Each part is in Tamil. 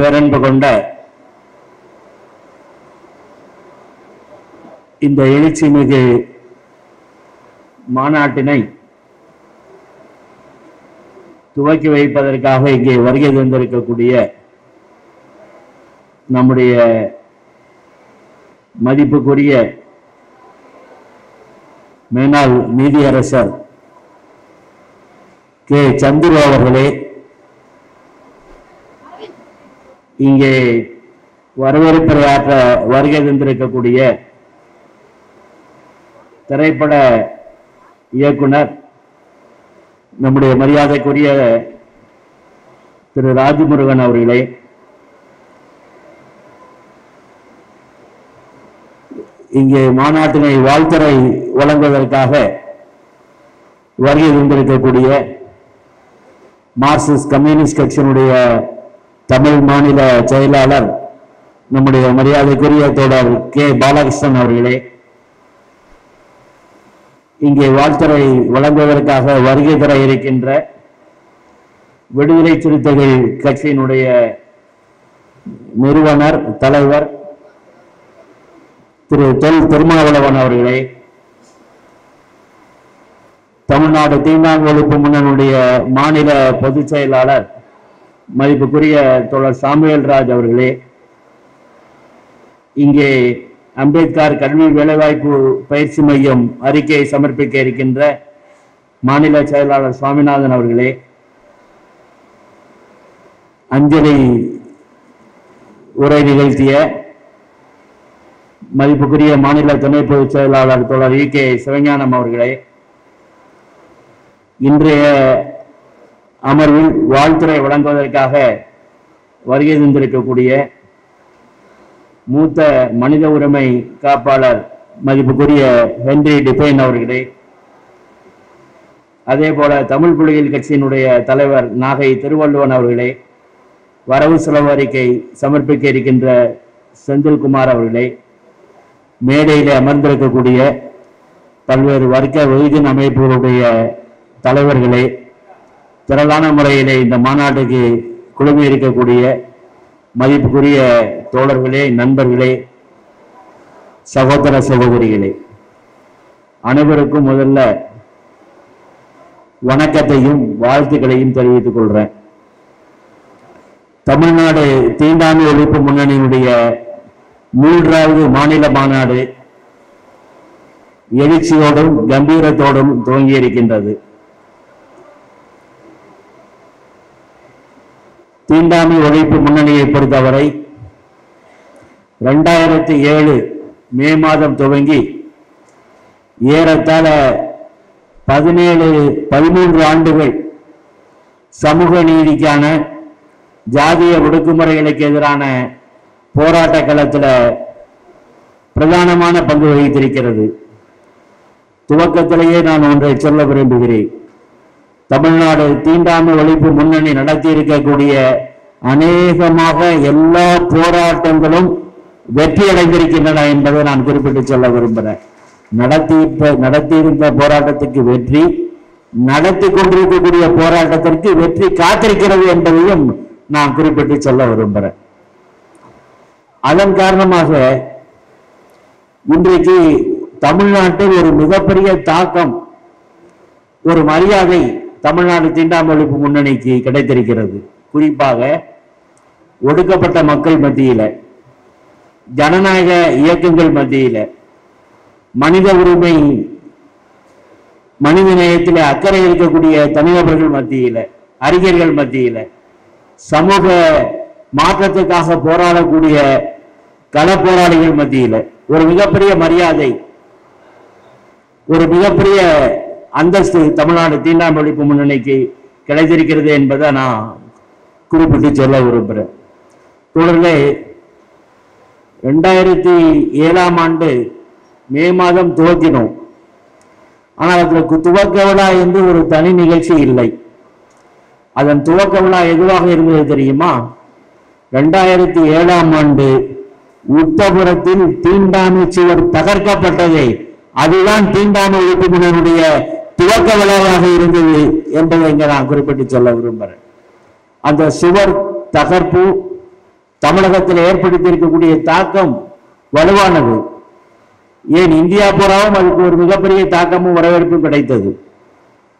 பேரன்பு கொண்ட இந்த எழுச்சி மிகு மாநாட்டினை துவக்கி வைப்பதற்காக இங்கே வருகை தந்திருக்கக்கூடிய நம்முடைய மதிப்புக்குரிய மேனாள் நீதியரசர் கே. சந்துரு அவர்களே இங்கே வரவேற்புரையாற்ற வருகை தந்திருக்கக்கூடிய திரைப்பட இயக்குனர் நம்முடைய மரியாதைக்குரிய திரு ராஜமுருகன் அவர்களே இங்கே மாநாட்டினை வாழ்த்துறை வழங்குவதற்காக வருகை தந்திருக்கக்கூடிய மார்க்சிஸ்ட் கம்யூனிஸ்ட் கட்சியினுடைய தமிழ் மாநில செயலாளர் நம்முடைய மரியாதைக்குரிய தோழர் கே. பாலகிருஷ்ணன் அவர்களே இங்கே வாழ்த்துறை வழங்குவதற்காக வருகை தர இருக்கின்ற விடுதலை சிறுத்தைகள் கட்சியினுடைய நிறுவனர் தலைவர் திரு. தொல் திருமாவளவன் அவர்களே தமிழ்நாடு தீண்டாங்க ஒழிப்பு முன்னனுடைய மாநில பொதுச் செயலாளர் மதிப்புக்குரிய தோழர் சாமுவேல் ராஜ் அவர்களே இங்கே அம்பேத்கர் கல்வி வேலைவாய்ப்பு பயிற்சி மையம் அறிக்கையை சமர்ப்பிக்க இருக்கின்ற மாநில செயலாளர் சுவாமிநாதன் அவர்களே அஞ்சலி உரை நிகழ்த்திய மதிப்புக்குரிய மாநில துணை பொதுச் செயலாளர் தோழர் வி கே சிவஞானம் அவர்களே இன்றைய அமர்வில் வாழ்த்துறை வழங்குவதற்காக வருகை தந்திருக்கக்கூடிய மூத்த மனித உரிமை காப்பாளர் மதிப்புக்குரிய ஹென்றி டிபைன் அவர்களே. அதே போல தமிழ் புலிகள் கட்சியினுடைய தலைவர் நாகை திருவள்ளுவன் அவர்களே வரவு செலவு அறிக்கை சமர்ப்பிக்க இருக்கின்ற செந்தில்குமார் அவர்களே மேடையிலே அமர்ந்திருக்கக்கூடிய பல்வேறு வர்க்க வெகுஜன அமைப்புகளுடைய தலைவர்களே திரளான முறையிலே இந்த மாநாட்டுக்கு குழுமை இருக்கக்கூடிய மதிப்புக்குரிய தோழர்களே நண்பர்களே சகோதர சகோதரிகளே அனைவருக்கும் முதல்ல வணக்கத்தையும் வாழ்த்துக்களையும் தெரிவித்துக் கொள்றேன். தமிழ்நாடு தீண்டாமை ஒழிப்பு முன்னணியினுடைய மூன்றாவது மாநில மாநாடு எழுச்சியோடும் கம்பீரத்தோடும் துவங்கி இருக்கின்றது தீண்டாமை ஒழிப்பு முன்னணியை பொறுத்தவரை ரெண்டாயிரத்தி ஏழு மே மாதம் துவங்கி ஏறத்தாழ பதினேழு பதிமூன்று ஆண்டுகள் சமூக நீதிக்கான ஜாதிய ஒடுக்குமுறைகளுக்கு எதிரான போராட்ட களத்தில் பிரதானமான பங்கு வகித்திருக்கிறது. துவக்கத்திலேயே நான் ஒன்றை சொல்ல விரும்புகிறேன். தமிழ்நாடு தீண்டாமை ஒழிப்பு முன்னணி நடத்தி இருக்கக்கூடிய அநேகமாக எல்லா போராட்டங்களும் வெற்றி அடைந்திருக்கின்றன என்பதை நான் குறிப்பிட்டு சொல்ல விரும்புகிறேன். நடத்தி நடத்தியிருந்த போராட்டத்துக்கு வெற்றி நடத்தி கொண்டிருக்கக்கூடிய போராட்டத்திற்கு வெற்றி காத்திருக்கிறது என்பதையும் நான் குறிப்பிட்டு சொல்ல விரும்புகிறேன். அதன் காரணமாக இன்றைக்கு தமிழ்நாட்டில் ஒரு மிகப்பெரிய தாக்கம் ஒரு மரியாதை தமிழ்நாடு தீண்டாமை ஒழிப்பு முன்னணிக்கு கிடைத்திருக்கிறது. குறிப்பாக ஒடுக்கப்பட்ட மக்கள் மத்தியில் ஜனநாயக இயக்கங்கள் மத்தியில் மனித உரிமை மனித நேயத்தில் அக்கறை இருக்கக்கூடிய தனிநபர்கள் மத்தியில் அறிஞர்கள் மத்தியில் சமூக மாற்றத்துக்காக போராடக்கூடிய கள போராளிகள் மத்தியில் ஒரு மிகப்பெரிய மரியாதை ஒரு மிகப்பெரிய அந்தஸ்து தமிழ்நாடு தீண்டாம் ஒழிப்பு முன்னணிக்கு கிடைத்திருக்கிறது என்பதை நான் குறிப்பிட்டு சொல்ல விரும்புகிறேன் தொடர்ந்து ரெண்டாயிரத்தி ஏழாம் ஆண்டு மே மாதம் துவக்கினோம். ஆனால் அதற்கு துவக்க விழா என்று ஒரு தனி நிகழ்ச்சி இல்லை. அதன் துவக்க விழா எதுவாக இருந்தது தெரியுமா? ரெண்டாயிரத்தி ஏழாம் ஆண்டு உத்தபுரத்தில் தீண்டாமை சுவர் தகர்க்கப்பட்டதை. அதுதான் தீண்டாமை உறுப்பினருடைய துவக்க விளைவாக இருந்தது என்பதை இங்கே நான் குறிப்பிட்டு சொல்ல விரும்புகிறேன். அந்த சுவர் தகர்ப்பு தமிழகத்தில் ஏற்படுத்தியிருக்கக்கூடிய தாக்கம் வலுவானது. ஏன் இந்தியா பூராவும் அதுக்கு ஒரு மிகப்பெரிய தாக்கமும் வரவேற்பும் கிடைத்தது.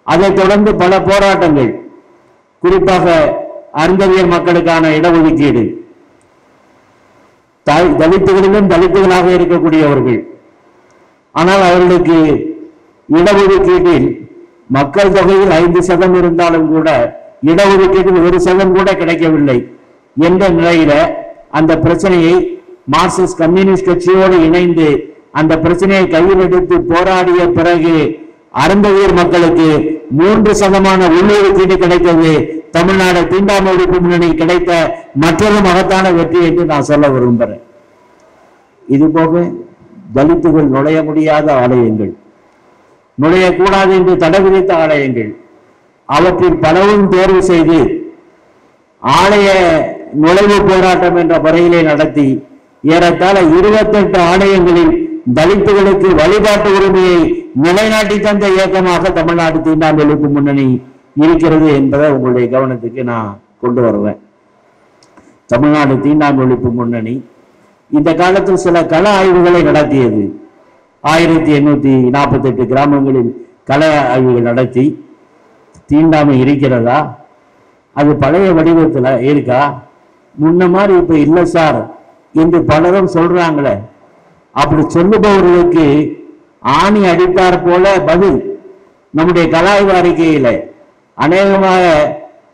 அதைத் தொடர்ந்து பல போராட்டங்கள் குறிப்பாக அருந்ததியர் மக்களுக்கான இடஒதுக்கீடு தலித்துகளிலும் தலித்துகளாக இருக்கக்கூடியவர்கள். ஆனால் அவர்களுக்கு இடஒதுக்கீட்டில் மக்கள் தொகையில் ஐந்து சதம் இருந்தாலும் கூட இடஒதுக்கீட்டில் ஒரு சதம் கூட கிடைக்கவில்லை என்ற நிலையில அந்த பிரச்சனையை மார்க்சிஸ்ட் கம்யூனிஸ்ட் கட்சியோடு இணைந்து அந்த பிரச்சனையை கையில் எடுத்து போராடிய பிறகு அருந்ததியர் மக்களுக்கு மூன்று சதமான உள்ளொதுக்கீடு கிடைத்தது. தமிழ்நாடு தீண்டாமை ஒழிப்பு முன்னணி கிடைத்த மற்றொரு மகத்தான வெற்றி என்று நான் சொல்ல விரும்புகிறேன். இது போக தலித்துகள் நுழைய முடியாத ஆலயங்கள். நுழையக்கூடாது என்று தடை விதித்த ஆலயங்கள். அவற்றில் பலவும் தேர்வு செய்து ஆலய நுழைவு போராட்டம் என்ற முறையிலே நடத்தி ஏறத்தாழ இருபத்தெட்டு ஆலயங்களில் தலித்துகளுக்கு வழிபாட்டு உரிமையை நிலைநாட்டி தந்த இயக்கமாக தமிழ்நாடு தீண்டாமை எழுப்பு முன்னணி இருக்கிறது என்பதை உங்களுடைய கவனத்துக்கு நான் கொண்டு வருவேன். தமிழ்நாடு தீண்டாமை ஒழிப்பு முன்னணி. இந்த காலத்தில் சில கள ஆய்வுகளை நடத்தியது. ஆயிரத்தி எண்ணூத்தி நாற்பத்தி எட்டு கிராமங்களில் கள ஆய்வுகள் நடத்தி தீண்டாமை இருக்கிறதா? அது பழைய வடிவத்தில் இருக்கா? முன்ன மாதிரி இப்ப இல்லை சார் என்று பலரும் சொல்றாங்களே. அப்படி சொல்லுபவர்களுக்கு ஆணி அடித்தார் போல பதில் நம்முடைய கலாய்வு அறிக்கையில. அநேகமாக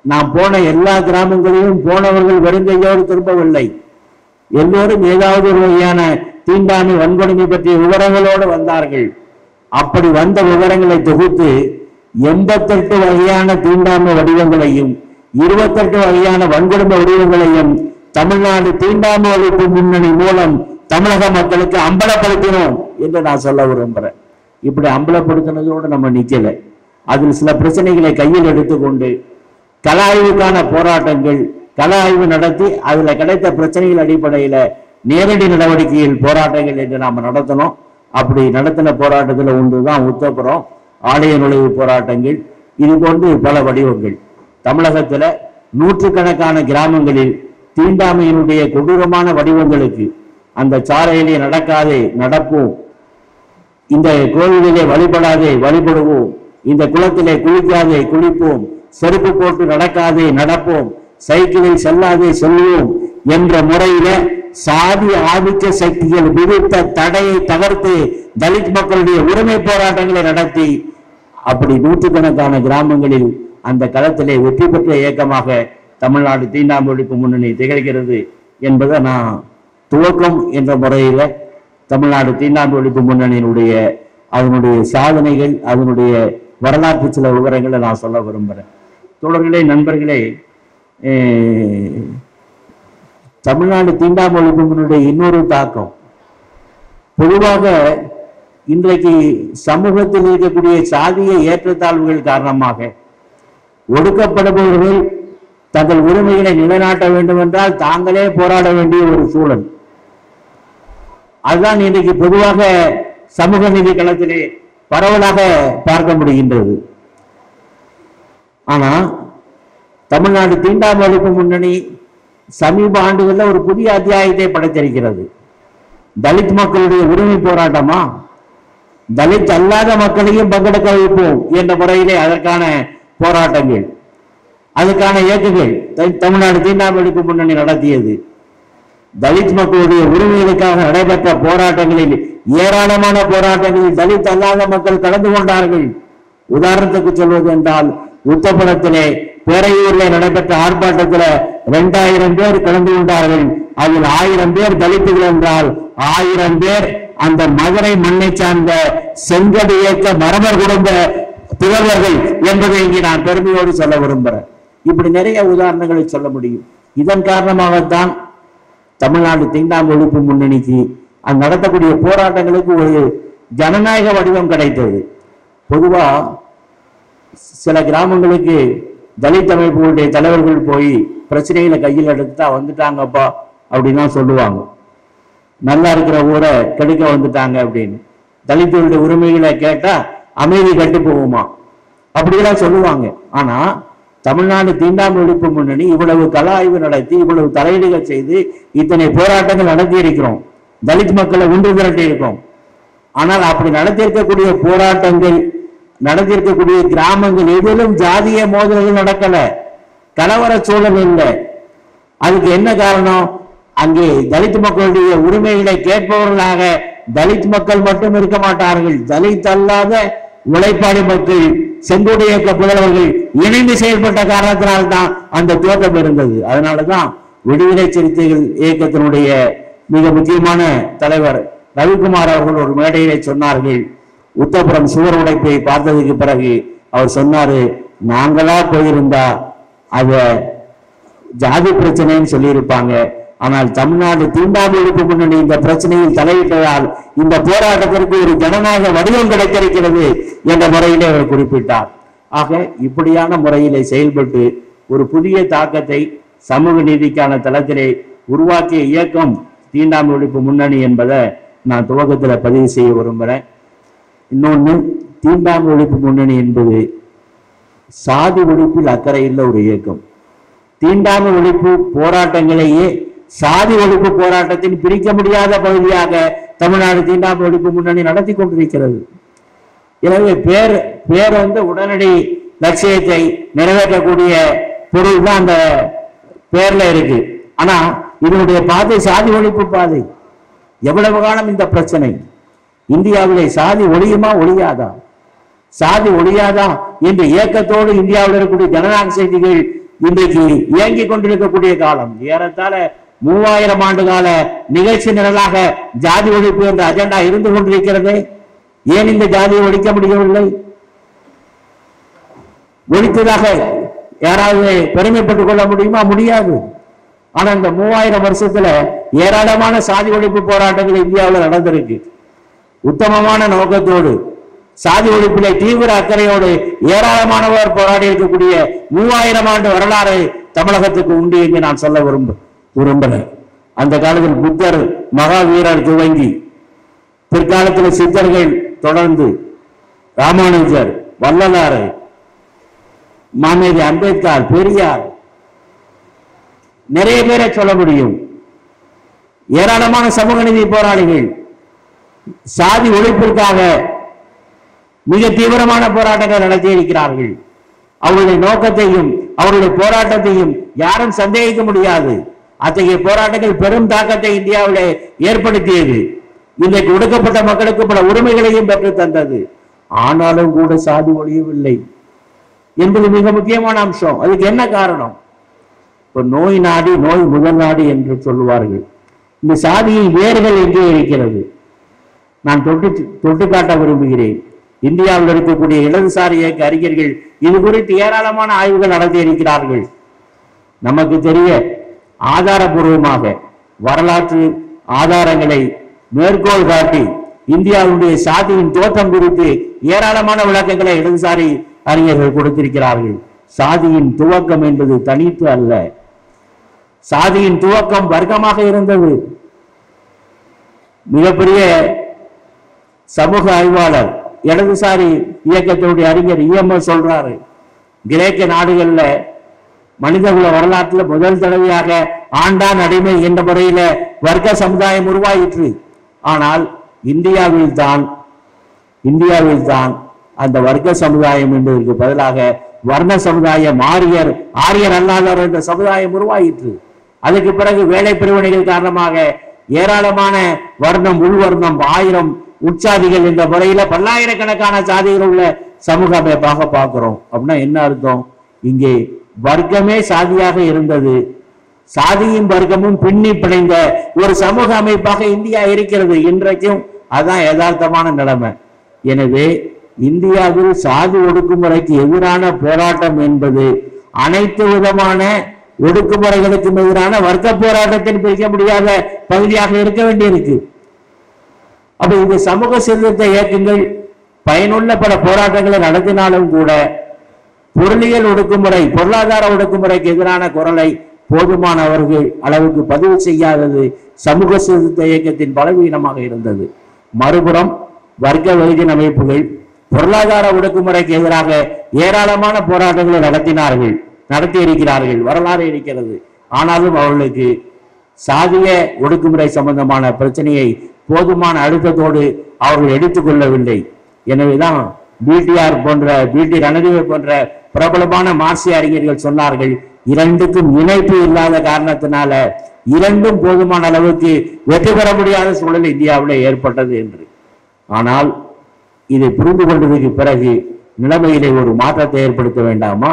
நான் போன எல்லா கிராமங்களிலும் போனவர்கள் வெறுங்கையோடு திரும்பவில்லை. எல்லோரும் ஏதாவது ஒரு வகையான தீண்டாமை வன்கொடுமை பற்றிய விவரங்களோடு வந்தார்கள். அப்படி வந்த விவரங்களை தொகுத்து எண்பத்தெட்டு வகையான தீண்டாமை வடிவங்களையும் இருபத்தெட்டு வகையான வன்கொடுமை வடிவங்களையும் தமிழ்நாடு தீண்டாமை ஒழிப்பு முன்னணி மூலம் தமிழக மக்களுக்கு அம்பலப்படுத்தினோம் என்று நான் சொல்ல விரும்புறேன். இப்படி அம்பலப்படுத்தினதோடு நம்ம நிற்கலை அதில் சில பிரச்சனைகளை கையில் எடுத்துக்கொண்டு கலாய்வுக்கான போராட்டங்கள் கல ஆய்வு நடத்தி அதில் கிடைத்த பிரச்சனைகள் அடிப்படையில் நேரடி நடவடிக்கையில் போராட்டங்கள் என்று நாம் நடத்தினோம் அப்படி நடத்தின போராட்டத்தில் ஒன்று தான் உத்தப்புறம் ஆலய நுழைவு போராட்டங்கள் இது போன்று பல வடிவங்கள். தமிழகத்தில் நூற்றுக்கணக்கான கிராமங்களில் தீண்டாமையினுடைய கொடூரமான வடிவங்களுக்கு அந்த சாலையிலே நடக்காதே நடப்போம். இந்த கோவிலிலே வழிபடாதே வழிபடுவோம். இந்த குளத்திலே குளிக்காதே குளிப்போம். செருப்பு போட்டு நடக்காதே நடப்போம். சைக்கிளில் செல்லாதே சொல்லுவோம் என்ற முறையில சாதி ஆதிக்க சக்திகள் விதித்த தடையை தகர்த்து தலித் மக்களுடைய உரிமை போராட்டங்களை நடத்தி அப்படி நூற்றுக்கணக்கான கிராமங்களில் அந்த களத்திலே வெற்றி பெற்ற இயக்கமாக தமிழ்நாடு தீண்டாமல் ஒழிப்பு முன்னணி திகழ்கிறது என்பதை நான் துவக்கம் என்ற முறையில தமிழ்நாடு தீண்டாமல் ஒழிப்பு முன்னணியினுடைய அதனுடைய சாதனைகள் அதனுடைய வரலாற்று சில விவரங்களை நான் சொல்ல விரும்புகிறேன். தோழர்களே நண்பர்களே தமிழ்நாடு தீண்டாமல் ஒழிப்பு இன்னொரு தாக்கம். பொதுவாக இன்றைக்கு சமூகத்தில் இருக்கக்கூடிய சாதிய ஏற்றத்தாழ்வுகள் காரணமாக ஒடுக்கப்படுபவர்கள் தங்கள் உரிமைகளை நிலைநாட்ட வேண்டும் என்றால் தாங்களே போராட வேண்டிய ஒரு சூழல். அதுதான் இன்றைக்கு பொதுவாக சமூக நீதி களத்திலே பரவலாக பார்க்க முடிகின்றது. ஆனா தமிழ்நாடு தீண்டாமை ஒழிப்பு முன்னணி சமீப ஆண்டுகளில் ஒரு புதிய அத்தியாயத்தை படைத்திருக்கிறது. தலித் மக்களுடைய உரிமை போராட்டமா? தலித் அல்லாத மக்களையும் பங்கெடுக்க வைப்போம் என்ற முறையிலே அதற்கான போராட்டங்கள் அதுக்கான இயக்கங்கள் தமிழ்நாடு தீண்டாமல் ஒழிப்பு முன்னணி நடத்தியது. தலித் மக்களுடைய உரிமைகளுக்காக நடைபெற்ற போராட்டங்களில் ஏராளமான போராட்டங்களில் தலித் அல்லாத மக்கள் கலந்து கொண்டார்கள். உதாரணத்துக்கு சொல்வது என்றால் உத்தப்படத்திலே பேரையூர்ல நடைபெற்ற ஆர்ப்பாட்டத்தில் இரண்டாயிரம் பேர் கலந்து கொண்டார்கள். அதில் ஆயிரம் பேர் தலித்துகள் என்றால் ஆயிரம் பேர் அந்த மதுரை மண்ணை சார்ந்த செங்கடு இயக்க மரபர் குடும்ப புதல்வர்கள் என்பதை இங்கே நான் பெருமையோடு சொல்ல விரும்புகிறேன். இப்படி நிறைய உதாரணங்களை சொல்ல முடியும். இதன் காரணமாகத்தான் தமிழ்நாடு தீண்டாமை ஒழிப்பு முன்னணிக்கு அது நடத்தக்கூடிய போராட்டங்களுக்கு ஒரு ஜனநாயக வடிவம் கிடைத்தது. பொதுவா சில கிராமங்களுக்கு தலித் அமைப்புகளுடைய தலைவர்கள் போய் பிரச்சனைகளை கையில் எடுத்துட்டா வந்துட்டாங்கப்பா அப்படின்லாம் சொல்லுவாங்க. நல்லா இருக்கிற ஊரை கெடுக்க வந்துட்டாங்க அப்படின்னு. தலித்துகளுடைய உரிமைகளை கேட்டா அமைதி கட்டு போகுமா? அப்படிலாம் சொல்லுவாங்க. ஆனா தமிழ்நாடு தீண்டாமல் ஒழிப்பு முன்னணி இவ்வளவு கள ஆய்வு நடத்தி இவ்வளவு தலையீடுகள் செய்து இத்தனை போராட்டங்கள் நடத்தி இருக்கிறோம் தலித் மக்களை ஒன்று திரட்டி இருக்கிறோம் ஆனால் அப்படி நடத்தியிருக்கக்கூடிய போராட்டங்கள் நடந்திருக்கக்கூடிய கிராமங்கள் எதிலும் ஜாதிய மோதல்கள் நடக்கல. கலவர சூழல் இல்லை. அதுக்கு என்ன காரணம்? அங்கே தலித் மக்களுடைய உரிமைகளை கேட்பவர்களாக தலித் மக்கள் மட்டும் இருக்க மாட்டார்கள். தலித் அல்லாத உழைப்பாளி மக்கள் செங்கோடு இயக்க புதல்வர்கள் இணைந்து செயல்பட்ட காரணத்தினால்தான் அந்த துவக்கம் இருந்தது. அதனாலதான் விடுதலை சிறுத்தைகள் இயக்கத்தினுடைய மிக முக்கியமான தலைவர் ரவிக்குமார் அவர்கள் ஒரு மேடையிலே சொன்னார்கள். உத்தப்புறம் சுவர் உடைப்பை பார்த்ததுக்கு பிறகு அவர் சொன்னாரு நாங்களா போயிருந்தா அத ஜாதி பிரச்சனைன்னு சொல்லியிருப்பாங்க. ஆனால் தமிழ்நாடு தீண்டாமல் ஒழிப்பு முன்னணி இந்த பிரச்சனையில் தலையிட்டதால் இந்த போராட்டத்திற்கு ஒரு ஜனநாயக வடிவம் கிடைத்திருக்கிறது என்ற முறையிலே அவர் குறிப்பிட்டார். ஆக இப்படியான முறையிலே செயல்பட்டு ஒரு புதிய தாக்கத்தை சமூக நீதிக்கான தளத்திலே உருவாக்கிய இயக்கம் தீண்டாமல் ஒழிப்பு முன்னணி என்பதை நான் துவக்கத்தில் பதிவு செய்ய விரும்புகிறேன் இன்னொன்று தீண்டாமை ஒழிப்பு முன்னணி என்பது சாதி ஒழிப்பில் இல்லை ஒரு இயக்கம். தீண்டாமை ஒழிப்பு போராட்டங்களையே சாதி ஒழிப்பு போராட்டத்தின் பிரிக்க முடியாத பகுதியாக தமிழ்நாடு தீண்டாமை ஒழிப்பு முன்னணி நடத்தி கொண்டிருக்கிறது. எனவே பேர் பேர் வந்து உடனடி லட்சியத்தை நிறைவேற்றக்கூடிய பொருள் தான் அந்த பேர்ல இருக்கு. ஆனா இதனுடைய பாதை சாதி ஒழிப்பு பாதை. எவ்வளவு காலம் இந்த பிரச்சனை? இந்தியாவிலே சாதி ஒழியுமா ஒழியாதா? சாதி ஒழியாதா என்ற இயக்கத்தோடு இந்தியாவில் இருக்கக்கூடிய ஜனநாயக செய்திகள் இன்றைக்கு இயங்கிக் கொண்டிருக்கக்கூடிய காலம். ஏறத்தாழ மூவாயிரம் ஆண்டு கால நிகழ்ச்சி நிரலாக ஜாதி ஒழிப்பு என்ற அஜெண்டா இருந்து கொண்டிருக்கிறது. ஏன் இந்த ஜாதியை ஒழிக்க முடியவில்லை? ஒழித்ததாக யாராவது பெருமைப்பட்டுக் கொள்ள முடியுமா? முடியாது. ஆனா இந்த மூவாயிரம் வருஷத்துல ஏராளமான சாதி ஒழிப்பு போராட்டங்கள் இந்தியாவில் நடந்திருக்கு. உத்தமமான நோக்கத்தோடு சாதி ஒழிப்பிலே தீவிர அக்கறையோடு ஏராளமானவர் போராடி இருக்கக்கூடிய மூவாயிரம் ஆண்டு வரலாறு தமிழகத்துக்கு உண்டு என்று நான் சொல்ல விரும்ப விரும்புகிறேன். அந்த காலத்தில் புத்தர் மகாவீரர் துவங்கி பிற்காலத்தில் சித்தர்கள் தொடர்ந்து ராமானுஜர் வள்ளலாறு மாமேதி அம்பேத்கர் பெரியார் நிறைய பேரை சொல்ல முடியும். ஏராளமான சமூக நீதி போராளிகள் சாதி ஒழிப்பிற்காக மிக தீவிரமான போராட்டங்கள் நடத்தி இருக்கிறார்கள். அவருடைய நோக்கத்தையும் அவருடைய போராட்டத்தையும் யாரும் சந்தேகிக்க முடியாது. அத்தகைய போராட்டங்கள் பெரும் தாக்கத்தை இந்தியாவிலே ஏற்படுத்தியது. இன்றைக்கு ஒடுக்கப்பட்ட மக்களுக்கு பல உரிமைகளையும் பெற்று தந்தது. ஆனாலும் கூட சாதி ஒழியவில்லை என்பது மிக முக்கியமான அம்சம். அதுக்கு என்ன காரணம்? இப்போ நோய் நாடி நோய் முதல் நாடு என்று சொல்லுவார்கள். இந்த சாதியின் வேர்கள் எங்கே இருக்கிறது? நான் தொட்டு தொட்டு காட்ட விரும்புகிறேன். இந்தியாவில் இருக்கக்கூடிய இடதுசாரி இயக்க அறிஞர்கள் இது குறித்து ஏராளமான ஆய்வுகள் நடத்தி இருக்கிறார்கள். நமக்கு தெரிய ஆதாரபூர்வமாக வரலாற்று ஆதாரங்களை மேற்கோள் காட்டி இந்தியாவுடைய சாதியின் தோற்றம் குறித்து ஏராளமான விளக்கங்களை இடதுசாரி அறிஞர்கள் கொடுத்திருக்கிறார்கள். சாதியின் துவக்கம் என்பது தனித்து அல்ல. சாதியின் துவக்கம் வர்க்கமாக இருந்தது. மிகப்பெரிய சமூக ஆய்வாளர் இடதுசாரி இயக்கத்தினுடைய அறிஞர் இஎம்எஸ் சொல்றாரு. கிரேக்க நாடுகள்ல மனிதகுல வரலாற்றுல முதல் தடவையாக ஆண்டான் அடிமை என்ற முறையில வர்க்க சமுதாயம் உருவாயிற்று. ஆனால் இந்தியாவில் தான் இந்தியாவில் தான் அந்த வர்க்க சமுதாயம் என்பதற்கு பதிலாக வர்ண சமுதாயம் ஆரியர் ஆரியர் அல்லாதவர் என்ற சமுதாயம் உருவாயிற்று. அதுக்கு பிறகு வேலை பிரிவினைகள் காரணமாக ஏராளமான வர்ணம் உள்வர்ணம் ஆயிரம் உற்சாதிகள் என்ற முறையில பல்லாயிரக்கணக்கான சாதிகள் உள்ள சமூக அமைப்பாக பார்க்கிறோம். அப்படின்னா என்ன அர்த்தம்? இங்கே வர்க்கமே சாதியாக இருந்தது. சாதியும் வர்க்கமும் பின்னி பிணைந்த ஒரு சமூக அமைப்பாக இந்தியா இருக்கிறது இன்றைக்கும். அதான் யதார்த்தமான நிலைமை. எனவே இந்தியாவில் சாதி ஒடுக்குமுறைக்கு எதிரான போராட்டம் என்பது அனைத்து விதமான ஒடுக்குமுறைகளுக்கும் எதிரான வர்க்க போராட்டத்தின் பிரிக்க முடியாத பகுதியாக இருக்க வேண்டியிருக்கு. அப்ப இது சமூக சீர்திருத்த இயக்கங்கள் பயனுள்ள பல போராட்டங்களை நடத்தினாலும் கூட பொருளியல் ஒடுக்குமுறை பொருளாதார ஒடுக்குமுறைக்கு எதிரான குரலை போதுமானவர்கள் அளவுக்கு பதிவு செய்யாதது சமூக சீர்திருத்த இயக்கத்தின் பலவீனமாக இருந்தது. மறுபுறம் வர்க்க வெகுஜன அமைப்புகள் பொருளாதார ஒடுக்குமுறைக்கு எதிராக ஏராளமான போராட்டங்களை நடத்தினார்கள் நடத்தி இருக்கிறார்கள் வரலாறு இருக்கிறது. ஆனாலும் அவர்களுக்கு சாதிய ஒடுக்குமுறை சம்பந்தமான பிரச்சனையை போதுமான அழுத்தத்தோடு அவர்கள் எடுத்துக்கொள்ளவில்லை. எனவேதான் பிடிஆர் போன்ற பிடி ரணதீவை போன்ற பிரபலமான மார்க்சிய அறிஞர்கள் சொன்னார்கள் இரண்டுக்கும் இணைப்பு இல்லாத காரணத்தினால இரண்டும் போதுமான அளவுக்கு வெற்றி பெற முடியாத சூழல் இந்தியாவில் ஏற்பட்டது என்று. ஆனால் இதை புரிந்து கொண்டதுக்கு பிறகு நிலைமையிலே ஒரு மாற்றத்தை ஏற்படுத்த வேண்டாமா?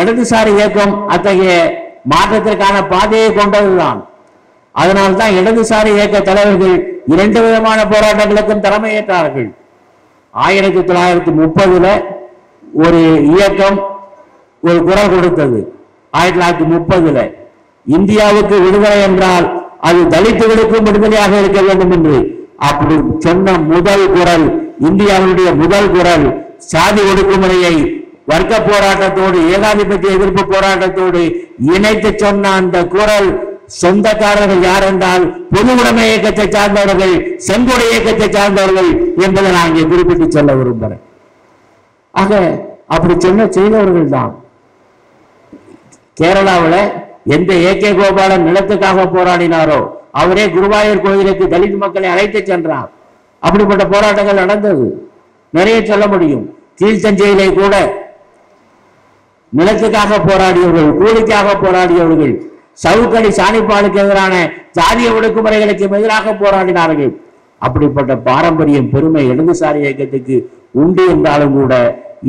இடதுசாரி இயக்கம் அத்தகைய மாற்றத்திற்கான பாதையை கொண்டதுதான். அதனால்தான் இடதுசாரி இயக்க தலைவர்கள் இரண்டு விதமான போராட்டங்களுக்கும் தலைமையேற்றார்கள். ஆயிரத்தி தொள்ளாயிரத்தி முப்பதுல ஒரு இயக்கம் ஒரு குரல் கொடுத்தது. ஆயிரத்தி தொள்ளாயிரத்தி முப்பதுல இந்தியாவுக்கு விடுதலை என்றால் அது தலித்துகளுக்கும் விடுதலையாக இருக்க வேண்டும் என்று. அப்படி சொன்ன முதல் குரல் இந்தியாவினுடைய முதல் குரல் சாதி ஒடுக்குமுறையை வர்க்க போராட்டத்தோடு ஏகாதிபத்திய எதிர்ப்பு போராட்டத்தோடு இணைத்து சொன்ன அந்த குரல் சொந்தக்காரர்கள் யார் என்றால் பொது உடைமை இயக்கத்தை சார்ந்தவர்கள் செங்கோடை இயக்கத்தை சார்ந்தவர்கள் என்பதை நான் இங்கே குறிப்பிட்டு சொல்ல விரும்புகிறேன். ஆக அப்படி சொன்ன செய்தவர்கள் தான் கேரளாவில் எந்த ஏகே கோபாலன் நிலத்துக்காக போராடினாரோ அவரே குருவாயூர் கோயிலுக்கு தலித் மக்களை அழைத்து சென்றார். அப்படிப்பட்ட போராட்டங்கள் நடந்தது. நிறைய சொல்ல முடியும். கீழ்த்தஞ்சையிலே கூட நிலத்துக்காக போராடியவர்கள் கூலிக்காக போராடியவர்கள் சவுக்கடி சாணிப்பாளுக்கு எதிரான ஜாதிய ஒடுக்குமுறைகளுக்கு எதிராக போராடினார்கள். அப்படிப்பட்ட பாரம்பரியம் பெருமை இடதுசாரி இயக்கத்துக்கு உண்டு என்றாலும் கூட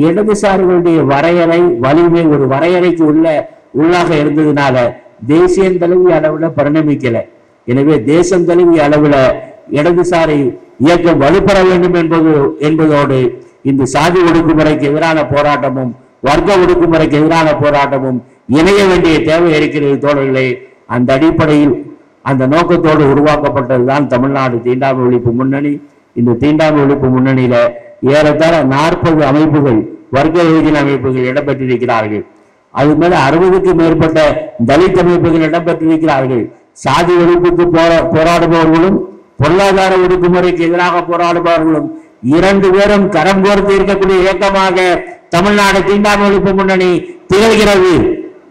இடதுசாரிகளுடைய வரையறை வலிமை ஒரு வரையறைக்கு உள்ள உள்ளாக இருந்ததுனால தேசிய தழுவிய அளவுல பரிணமிக்கல. எனவே தேசம் தழுவிய அளவுல இடதுசாரி இயக்கம் வலுப்பெற வேண்டும் என்பது என்பதோடு இந்த சாதி ஒடுக்குமுறைக்கு எதிரான போராட்டமும் வர்க்க ஒடுக்குமுறைக்கு எதிரான போராட்டமும் இணைய வேண்டிய தேவை இருக்கிறது தோழர்களே. அந்த அடிப்படையில் அந்த நோக்கத்தோடு உருவாக்கப்பட்டதுதான் தமிழ்நாடு தீண்டாமை ஒழிப்பு முன்னணி. இந்த தீண்டாமை ஒழிப்பு முன்னணியில ஏறத்தாழ நாற்பது அமைப்புகள் வர்க்க யோஜன அமைப்புகள் இடம்பெற்றிருக்கிறார்கள். அது மேல அறுபதுக்கும் மேற்பட்ட தலித் அமைப்புகள் இடம்பெற்றிருக்கிறார்கள். சாதி ஒழிப்புக்கு போரா போராடுபவர்களும் பொருளாதார ஒடுக்குமுறைக்கு எதிராக போராடுபவர்களும் இரண்டு பேரும் கரம் கோர்த்து இருக்கக்கூடிய இயக்கமாக தமிழ்நாடு தீண்டாமை ஒழிப்பு முன்னணி திகழ்கிறது.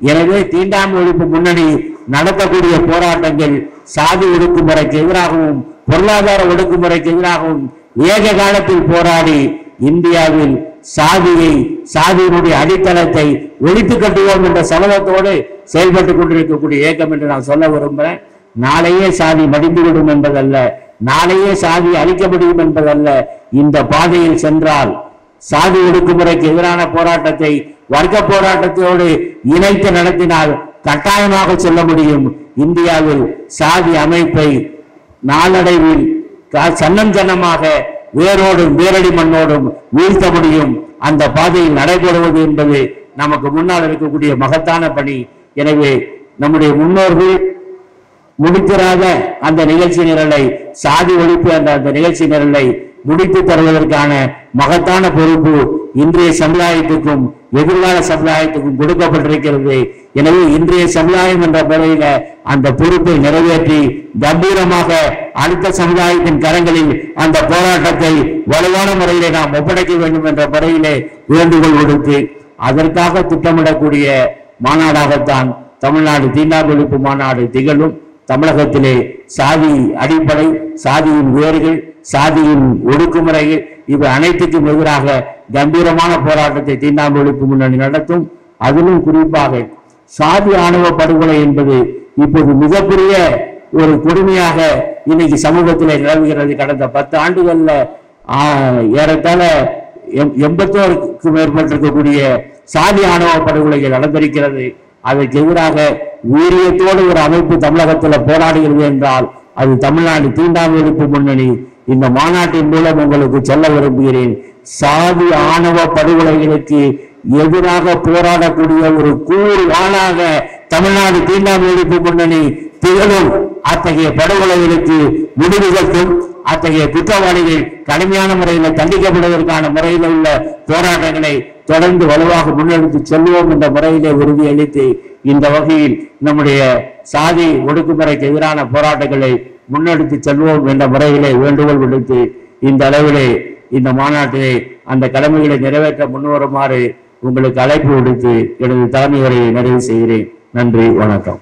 எனவே தீண்டாமை ஒழிப்பு முன்னணி நடத்தக்கூடிய போராட்டங்கள் சாதி ஒடுக்குமுறைக்கு எதிராகவும் பொருளாதார ஒடுக்குமுறைக்கு எதிராகவும் ஏக காலத்தில் போராடி இந்தியாவில் சாதியை சாதியினுடைய அடித்தளத்தை ஒழித்து கட்டுவோம் என்ற சபதத்தோடு செயல்பட்டுக் கொண்டிருக்கக்கூடிய இயக்கம் என்று நான் சொல்ல விரும்புகிறேன் நாளையே சாதி மடிந்துவிடும் என்பதல்ல நாளையே சாதி அழிக்க முடியும் என்பதல்ல. இந்த பாதையில் சென்றால் சாதி ஒடுக்குமுறைக்கு எதிரான போராட்டத்தை வர்க்க போராட்டத்தோடு இணைத்து நடத்தினால் கட்டாயமாக சொல்ல முடியும். இந்தியாவில் சாதி அமைப்பை நாளடைவில் கா- சன்னம் சன்னமாக வேரோடும் வேரடி மண்ணோடும் வீழ்த்த முடியும். அந்த பாதையில் நடைபெறுவது என்பது நமக்கு முன்னால் இருக்கக்கூடிய மகத்தான பணி. எனவே நம்முடைய முன்னோர்கள் முடித்திராத அந்த நிகழ்ச்சி நிரலை சாதி ஒழிப்பு என்ற அந்த நிகழ்ச்சி நிரலை முடித்து தருவதற்கான மகத்தான பொறுப்பு இன்றைய சமுதாயத்துக்கும் எதிர்கால சமுதாயத்துக்கும் கொடுக்கப்பட்டிருக்கிறது. எனவே இன்றைய சமுதாயம் என்ற முறையில அந்த பொறுப்பை நிறைவேற்றி கம்பீரமாக அடுத்த சமுதாயத்தின் கரங்களில் அந்த போராட்டத்தை வலுவான முறையிலே நாம் ஒப்படைக்க வேண்டும் என்ற முறையிலே வேண்டுகோள் கொடுத்து அதற்காக திட்டமிடக்கூடிய மாநாடாகத்தான் தமிழ்நாடு தீண்டாமை ஒழிப்பு மாநாடு திகழும். தமிழகத்திலே சாதி அடிப்படை சாதியின் வேர்கள் சாதியின் ஒடுக்குமுறைகள் இவை அனைத்துக்கும் எதிராக கம்பீரமான போராட்டத்தை தீண்டாமை ஒழிப்பு முன்னணி நடத்தும். அதிலும் குறிப்பாக சாதி ஆணவ படுகொலை என்பது இப்போது மிகப்பெரிய ஒரு கொடுமையாக இன்னைக்கு சமூகத்தில் நிலவுகிறது. கடந்த பத்து ஆண்டுகள்ல ஆஹ், ஏறத்தாழ எம்- எண்பத்தோருக்கும் மேற்பட்டிருக்கக்கூடிய சாதி ஆணவ படுகொலைகள் நடந்திருக்கிறது. அதற்கு எதிராக வீரியத்தோடு ஒரு அமைப்பு தமிழகத்தில் போராடுகிறது என்றால் அது தமிழ்நாடு தீண்டாமை ஒழிப்பு முன்னணி இந்த மாநாட்டின் மூலம் உங்களுக்கு சொல்ல விரும்புகிறேன். சாதி ஆணவ படுகொலைகளுக்கு எதிராக போராடக்கூடிய ஒரு கூறு ஆளாக தமிழ்நாடு தீண்டாமை ஒழிப்பு முன்னணி திகழும். அத்தகைய படுகொலைகளுக்கு முடிவு அத்தகைய குற்றவாளிகள் கடுமையான முறையில் தண்டிக்கப்படுவதற்கான முறையில் உள்ள போராட்டங்களை தொடர்ந்து வலுவாக முன்னெடுத்து செல்வோம் என்ற முறையிலே உறுதியளித்து இந்த வகையில் நம்முடைய சாதி ஒடுக்குமுறைக்கு எதிரான போராட்டங்களை முன்னெடுத்து செல்வோம் என்ற முறையிலே வேண்டுகோள் விடுத்து இந்த அளவிலே இந்த மாநாட்டிலே அந்த கடமைகளை நிறைவேற்ற முன்வருமாறு உங்களுக்கு அழைப்பு விடுத்து எனது தலைமை உரையை நிறைவு செய்கிறேன். நன்றி வணக்கம்.